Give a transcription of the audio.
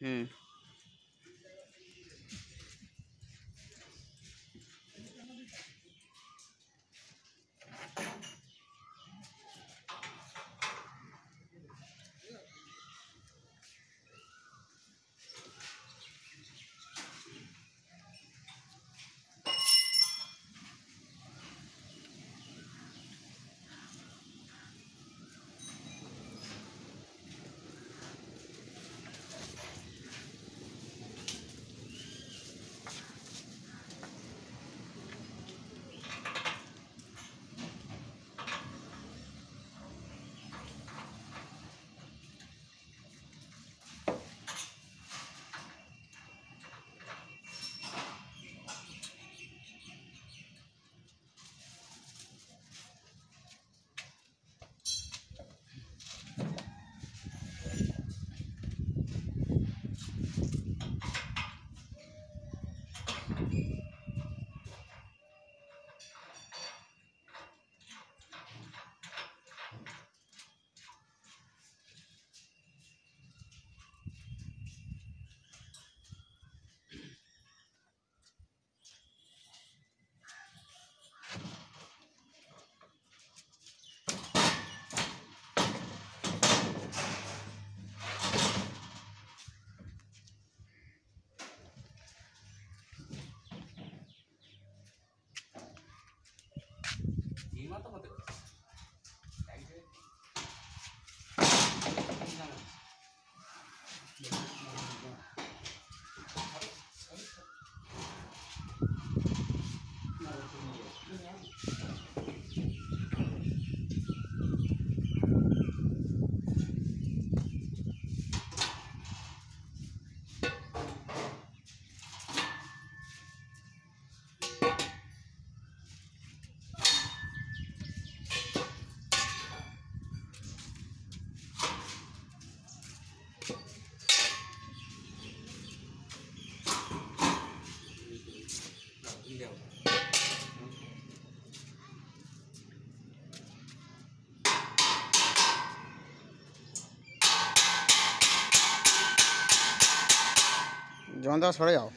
Hmm. cuántos जौनदार सड़े आओ।